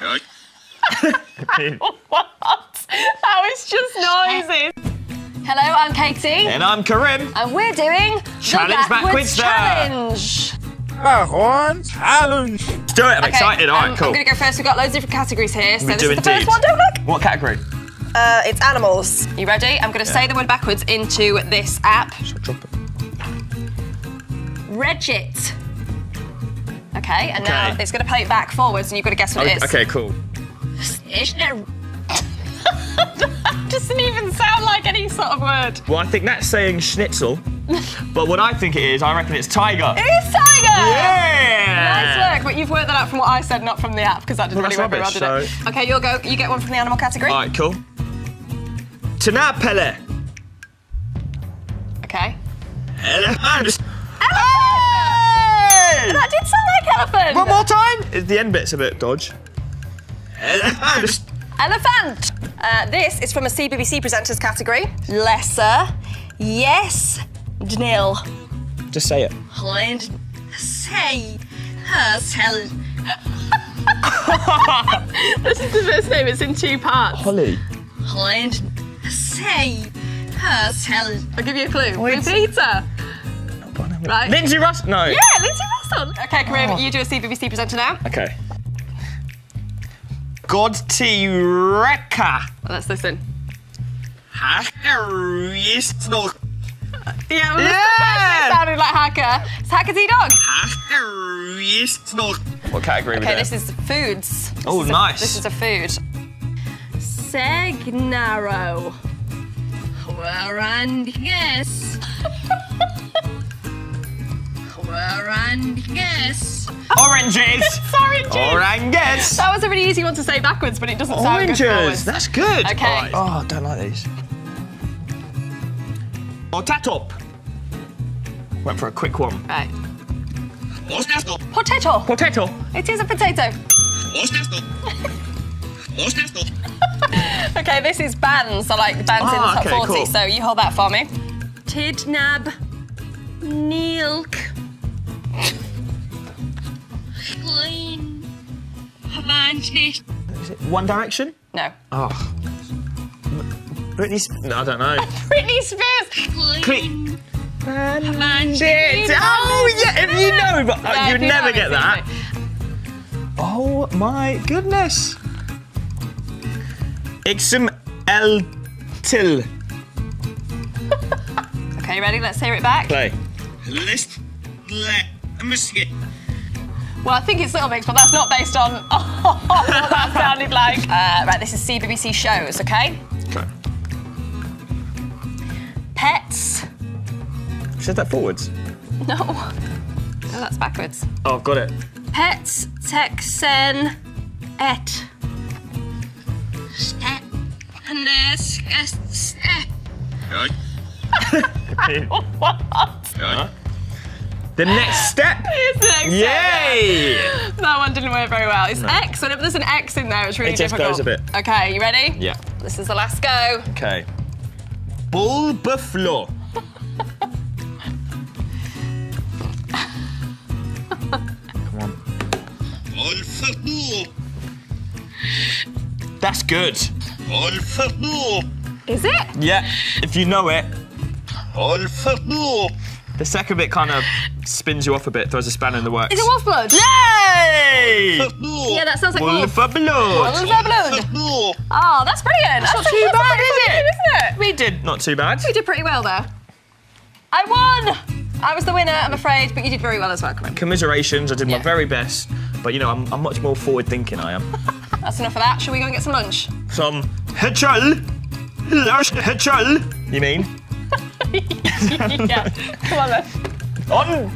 what? That was just noises. Hello, I'm Katie. And I'm Karim. And we're doing Challenge the Backwards Backwards There. Challenge. Challenge. Let's do it. I'm excited. All right, um, cool. I'm going to go first. We've got loads of different categories here. So We this do is the first one. Don't look. What category? Uh, it's animals. You ready? I'm going to say the word backwards into this app. Drop it. Regit. Okay, and now it's going to play it back forwards, and you've got to guess what it oh, is. Okay, cool. Doesn't even sound like any sort of word. Well, I think that's saying schnitzel. but what I think it is, I reckon it's tiger. It is tiger. Yeah. Nice work, but you've worked that out from what I said, not from the app, because that didn't Well, really work well, did rubbish, it? Okay, you'll go. You get one from the animal category. All right, cool. Tanapele. Okay. Elephant. That did sound elephant. One more time. The end bit's a bit dodge. Elephant. Elephant. Uh, this is from a CBBC presenters category. Lesser. Yes. Nil. Just say it. Holland. Say. Herself. this is the first name. It's in two parts. Holly. Holland. Say. Herself. I'll give you a clue. Wait. Repeat her. Right. Lindsey Russ. No. Yeah, Lindsey Russell. Okay, Karim, oh. you do a CBBC presenter now. Okay. God T Rekka. Let's listen. Yes. Yeah, well, Yeah! it sounded like Hacker. It's Hacker T. Dog. Yes. What category Okay, we this is foods. Oh, this Oh, is a- nice. this is a food. Segnaro. Yes. Yes. Oranges. Sorry, Jim. Oranges. That was a really easy one to say backwards, but it doesn't sound good Oranges. That's good. Okay. All right. Oh, I don't like these. Potato. Went for a quick one. Right. Potato. Potato. Potato. It is a potato. Potato. Okay, this is bands, so like bands in the Ah, top okay, 40. cool. So you hold that for me. Tidnab. Neilk. Clean. Is it One Direction? No. Oh. Britney. No, I don't know. Britney Spears. Clean. Oh yeah, if you know, but uh, Yeah, you'd never get that. Oh my goodness. Ixum El Til. Okay, ready? Let's hear it back. Play. Well, I think it's Little Mix, but that's not based on what that sounded like. Uh, right, this is CBBC shows, okay? Okay. Pets. Said that forwards. No. No, that's backwards. Oh, got it. Pets Texan et. What? The next step. It's next step. Yay! That one didn't work very well. It's X. Whenever there's an X in there, it's really It just difficult. goes a bit. Okay, you ready? Yeah. This is the last go. Okay. Bull buffalo. Come on. That's good. Is it? Yeah, if you know it. The second bit kind of spins you off a bit, throws a spanner in the works. Is it wolf blood? Yay! Yeah, that sounds like wolf. Wolf of blood. Wolf of blood. Oh, that's brilliant. That's not too that's bad, pretty is good, it? Isn't it? We did not too bad. We did pretty well there. I won. I was the winner, I'm afraid, but you did very well as well, Karim. Commiserations, I did Yeah. my very best, but you know, I'm, I'm much more forward thinking, I am. That's enough of that. Shall we go and get some lunch? Some hechal. Hechal. You mean? ja. Kom an. On,